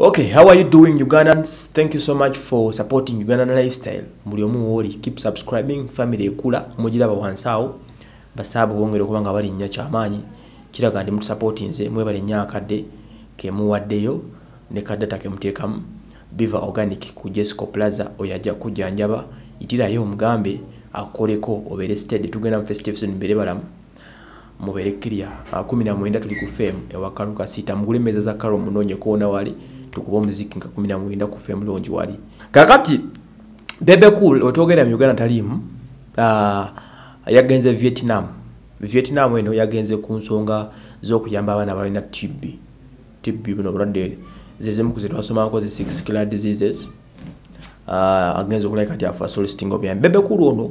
Okay, how are you doing Ugandans? Thank you so much for supporting Ugandan lifestyle. Muli omu woli, keep subscribing, family ekula, mujiraba wansawo. Basabu bongere okuba nga bali nnyo kyamaanyi. Kiraga ndi mutusupport nze mwebale nnyo akadde ke muwaddeyo ne kaddata ke muteekamu. Biva Organic ku Jesco Plaza oyo ajja kujjanjaba. Itirayo omugambe akoleko obeere steady tugenda mu festive season mbere balamu. Mubeere clear. 19 tuli ku fame ewa Karuka Sita. Mugule meza za Karo munonye kuona wali. Tukuba omuziki nga 19 kufa emulungi wali. Kakati bebe cool otwogera mu uganda taliimu uh, yagenze vietnam. Vietnam eno yagenze ku nsonga z'okuyamba abaana balina tb tb buno bulwadde zezimu ku zetwasomako zi six killer diseases. Uh, agenze okulabika kati afa soliciting obuyambi bebe cool ono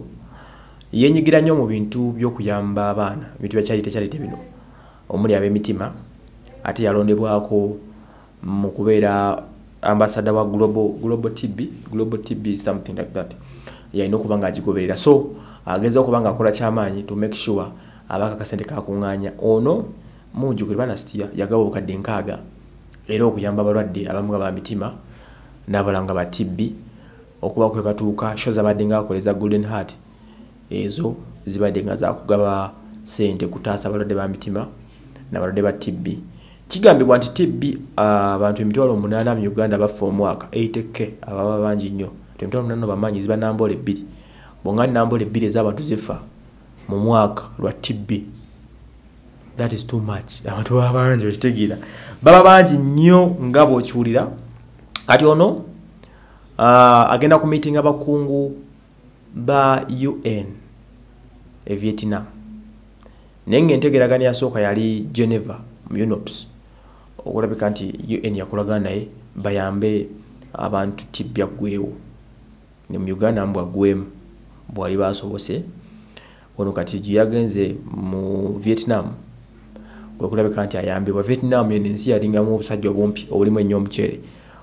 yenyigira nnyo mu bintu by'okuyamba abaana. Bintu byakyalite kyalite bino. Omuli ab'emitima ate yalondebwako mu kubeera ambasada wa global, global tb global tb something like that. Yalina okuba nga agigoberera. So agenza okuba nga akola kyamaanyi to make sure abaka kasente kakuŋŋaanya. Ono munjukire banastia yagaba obukadde nkaaga. Era okuyamba abalwadde abamu nga bamitima n'abalanga ba tb okuba kwe batuuka sho zabadde nga akoleza golden heart ezo zibadde nga zakugaba sente kutaasa abalwadde bamitima n'abalwadde ba tb kigambibwa nti tb abantu uh, emitwalo omunaana mu uganda bafa omwaka 80k ababa bangi nnyo. Emitwalo omunaana bamanyi ziba nambola ebbiri bwonga nambola ebbiri ez'abantu zifa mu mwaka lwa tb that is too much. Abantu baba bangi okitegeera. Baba bangi nnyo nga bwokiwulira. Kati ono uh, agenda ku meeting abakungu ba un e vietnam. Naye ngaentegeragana yasooka yali geneva mu unops okulabika nti un yakolagana naye bayambe abantu tibyaggwewo ne mu uganda mbwaggwemu bwali basobose. Ono kati gyeyagenze mu vietnam kwekulabika nti ayambibwa. Vietnam eno ensi yalingamu obusajja obumpi obulimu ennyo omuceere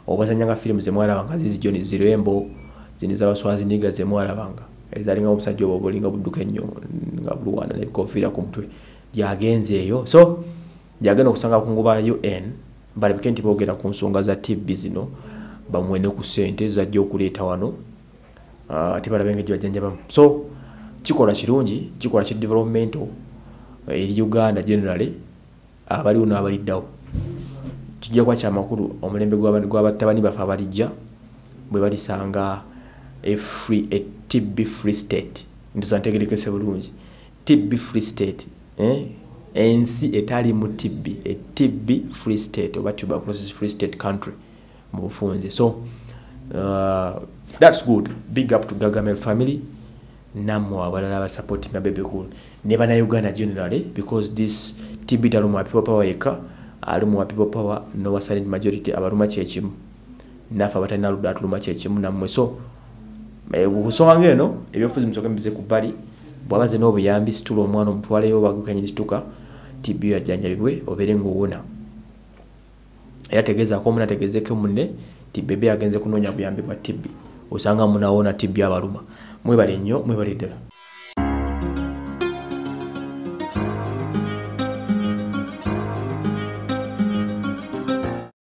obazanyanga firimu zemwalabanga zizijoni zirembo zini zabaswazi niga zemwalabanga ezalinga omusajja obwo obulinga budduka ennyo nga buluwanda nebikofiira ku mutwe. Gyagenze eyo. So gyagenda okusanga abakungu ba un balabike nti boogera ku nsonga za tb zino bamwene ku sente zajja okuleeta wano tibalabe engeri bajjanjabamu. So kikola kirungi kikola ki developmento eri uganda generally abaliwo n'abaliddawo kijja kuba kyamakulu omulembe gw'abatabani baffe abalijja bwe balisanga tb free state. Ntuza ntegerekese bulungi. Tb free state eh? Ensi etali mu tb etb free state oba tuberculosis free state country mu bufunze. So uh, thats good. Big up to gagamel family nammwe abalala abasupportinga bebekul ne banauganda generally because this tb talumu wa people power yekka alimu wa people power nowa silent majority abaluma kyekimu naffe abatalina ludda atuluma kyekimu nammwe. So kusonga ngeno ebyofuzi musoke mbize ku bbali bwabaze n'obuyambi situla omwana omutwaleyo bagukanyiri situka tb yajjanjabibwe obeere ngaowona era tegeezaako omuna ategeezeko munne ti bebe agenze kunoonya buyambi bwa tb osanga munawona tb abaluma. Mwebale nnyo mwebale ddala